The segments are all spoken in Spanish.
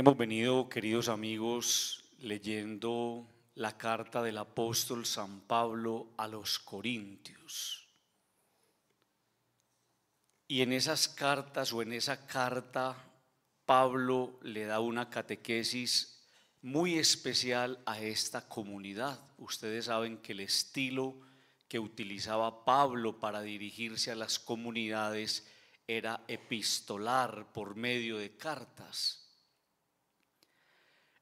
Hemos venido, queridos amigos, leyendo la carta del apóstol San Pablo a los Corintios. Y en esas cartas o en esa carta, Pablo le da una catequesis muy especial a esta comunidad. Ustedes saben que el estilo que utilizaba Pablo para dirigirse a las comunidades era epistolar por medio de cartas.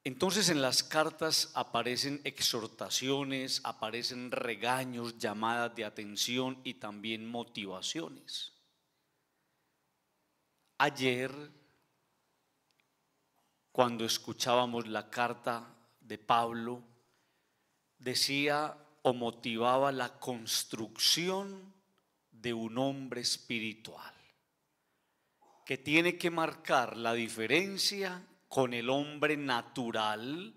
Entonces en las cartas aparecen exhortaciones, aparecen regaños, llamadas de atención y también motivaciones. Ayer, cuando escuchábamos la carta de Pablo, decía o motivaba la construcción de un hombre espiritual, que tiene que marcar la diferencia con el hombre natural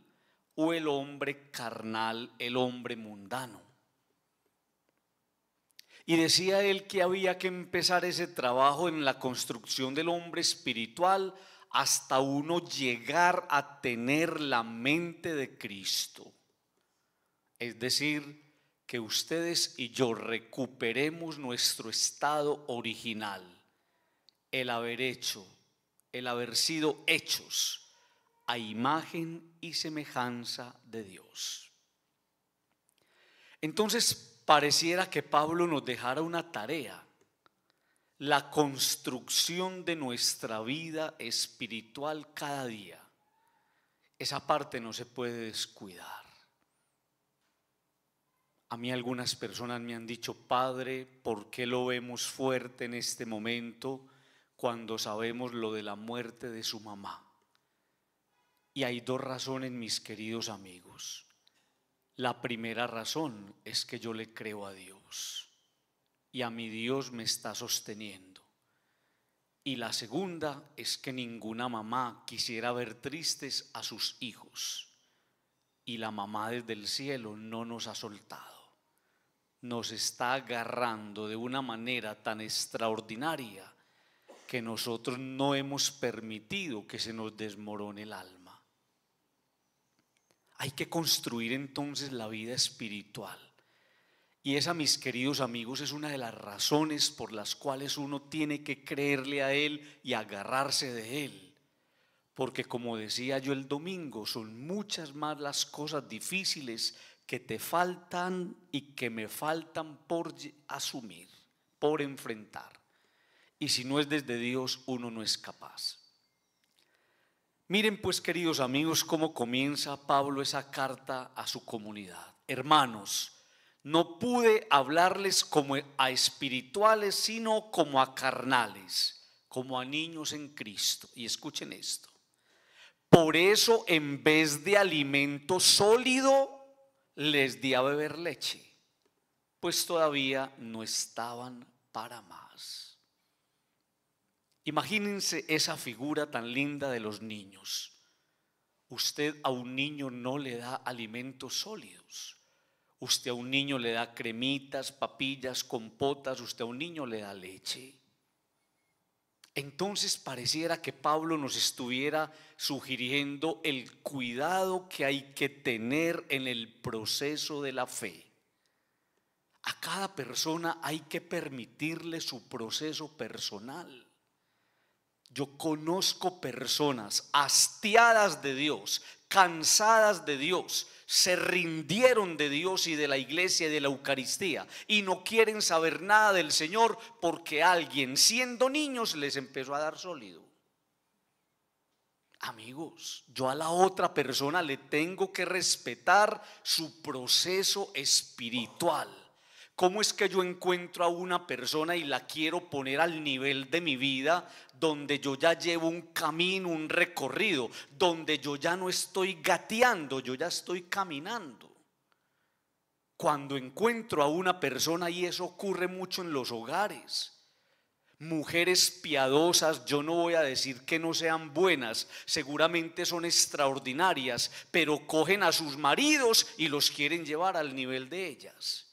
o el hombre carnal, el hombre mundano. Y decía él que había que empezar ese trabajo en la construcción del hombre espiritual hasta uno llegar a tener la mente de Cristo. Es decir, que ustedes y yo recuperemos nuestro estado original, el haber hecho, el haber sido hechos a imagen y semejanza de Dios. Entonces pareciera que Pablo nos dejara una tarea, la construcción de nuestra vida espiritual cada día. Esa parte no se puede descuidar. A mí algunas personas me han dicho, Padre, ¿por qué lo vemos fuerte en este momento cuando sabemos lo de la muerte de su mamá? Y hay dos razones, mis queridos amigos. La primera razón es que yo le creo a Dios y a mi Dios me está sosteniendo. Y la segunda es que ninguna mamá quisiera ver tristes a sus hijos. Y la mamá desde el cielo no nos ha soltado. Nos está agarrando de una manera tan extraordinaria que nosotros no hemos permitido que se nos desmorone el alma. Hay que construir entonces la vida espiritual. Y esa, mis queridos amigos, es una de las razones por las cuales uno tiene que creerle a Él y agarrarse de Él. Porque como decía yo el domingo, son muchas más las cosas difíciles que te faltan y que me faltan por asumir, por enfrentar. Y si no es desde Dios, uno no es capaz. Miren pues, queridos amigos, cómo comienza Pablo esa carta a su comunidad. Hermanos, no pude hablarles como a espirituales, sino como a carnales, como a niños en Cristo. Y escuchen esto. Por eso, en vez de alimento sólido, les di a beber leche, pues todavía no estaban para más. Imagínense esa figura tan linda de los niños. Usted a un niño no le da alimentos sólidos. Usted a un niño le da cremitas, papillas, compotas, usted a un niño le da leche. Entonces pareciera que Pablo nos estuviera sugiriendo el cuidado que hay que tener en el proceso de la fe. A cada persona hay que permitirle su proceso personal. Yo conozco personas hastiadas de Dios, cansadas de Dios, se rindieron de Dios y de la iglesia y de la Eucaristía y no quieren saber nada del Señor porque alguien siendo niños les empezó a dar sólido. Amigos, yo a la otra persona le tengo que respetar su proceso espiritual. ¿Cómo es que yo encuentro a una persona y la quiero poner al nivel de mi vida donde yo ya llevo un camino, un recorrido, donde yo ya no estoy gateando, yo ya estoy caminando? Cuando encuentro a una persona y eso ocurre mucho en los hogares. Mujeres piadosas, yo no voy a decir que no sean buenas, seguramente son extraordinarias, pero cogen a sus maridos y los quieren llevar al nivel de ellas.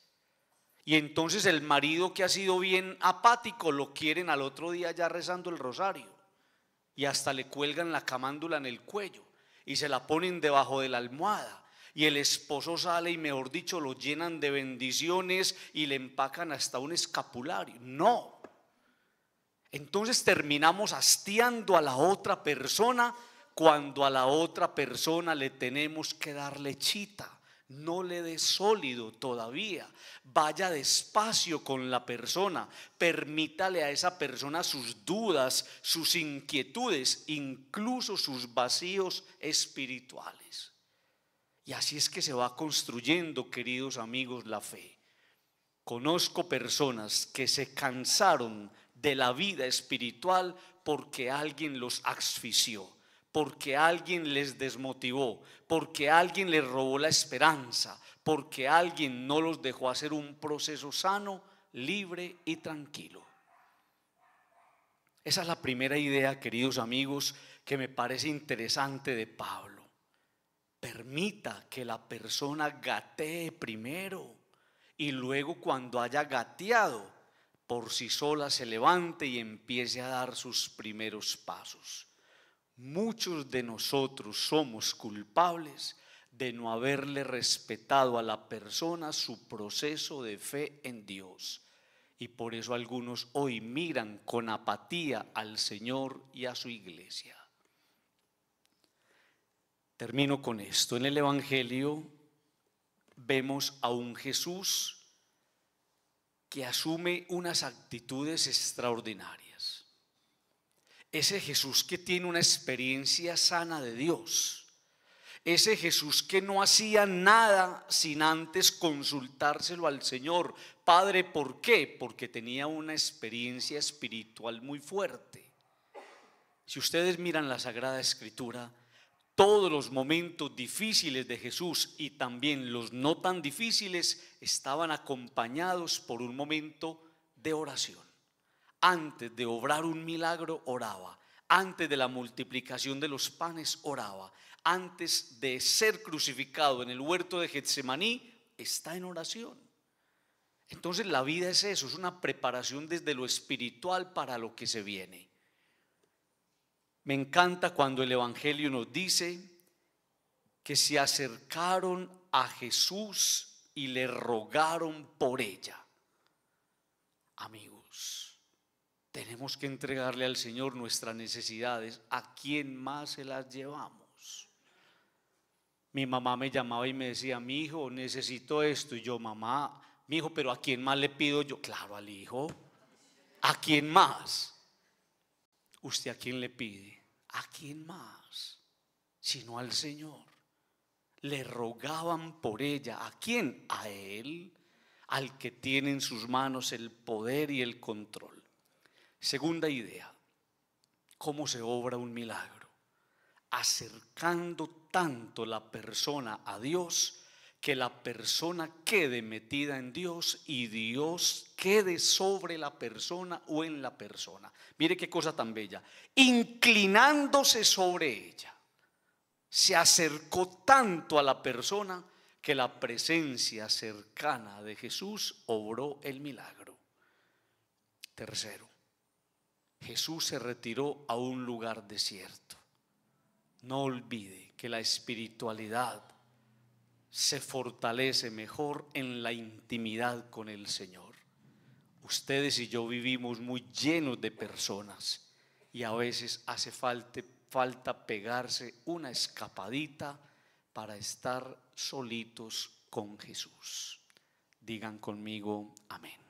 Y entonces el marido que ha sido bien apático lo quieren al otro día ya rezando el rosario. y hasta le cuelgan la camándula en el cuello y se la ponen debajo de la almohada. Y el esposo sale y mejor dicho lo llenan de bendiciones y le empacan hasta un escapulario. No. Entonces terminamos hastiando a la otra persona cuando a la otra persona le tenemos que dar lechita no le dé sólido todavía. Vaya despacio con la persona. Permítale a esa persona sus dudas, sus inquietudes, incluso sus vacíos espirituales. Y así es que se va construyendo, queridos amigos, la fe. Conozco personas que se cansaron de la vida espiritual porque alguien los asfixió porque alguien les desmotivó, porque alguien les robó la esperanza, porque alguien no los dejó hacer un proceso sano, libre y tranquilo. Esa es la primera idea, queridos amigos, que me parece interesante de Pablo. Permita que la persona gatee primero y luego cuando haya gateado, por sí sola se levante y empiece a dar sus primeros pasos. Muchos de nosotros somos culpables de no haberle respetado a la persona su proceso de fe en Dios. Y por eso algunos hoy miran con apatía al Señor y a su iglesia. Termino con esto. En el Evangelio vemos a un Jesús que asume unas actitudes extraordinarias. Ese Jesús que tiene una experiencia sana de Dios. Ese Jesús que no hacía nada sin antes consultárselo al Señor. Padre, ¿por qué? Porque tenía una experiencia espiritual muy fuerte. Si ustedes miran la Sagrada Escritura, todos los momentos difíciles de Jesús y también los no tan difíciles estaban acompañados por un momento de oración antes de obrar un milagro oraba, antes de la multiplicación de los panes oraba, antes de ser crucificado en el huerto de Getsemaní, está en oración. Entonces la vida es eso, es una preparación desde lo espiritual para lo que se viene. Me encanta cuando el Evangelio nos dice que se acercaron a Jesús y le rogaron por ella. Amigos, tenemos que entregarle al Señor nuestras necesidades. ¿A quién más se las llevamos? Mi mamá me llamaba y me decía, mi hijo, necesito esto. Y yo, mamá, mi hijo, pero ¿a quién más le pido yo? Claro, al hijo. ¿A quién más? ¿Usted a quién le pide? ¿A quién más? Sino al Señor. Le rogaban por ella. ¿A quién? A Él, al que tiene en sus manos el poder y el control. Segunda idea, ¿cómo se obra un milagro? Acercando tanto la persona a Dios que la persona quede metida en Dios y Dios quede sobre la persona o en la persona. Mire qué cosa tan bella. Inclinándose sobre ella. Se acercó tanto a la persona que la presencia cercana de Jesús obró el milagro. Tercero, Jesús se retiró a un lugar desierto. No olvide que la espiritualidad se fortalece mejor en la intimidad con el Señor. Ustedes y yo vivimos muy llenos de personas y a veces hace falta, falta pegarse una escapadita para estar solitos con Jesús. Digan conmigo, amén.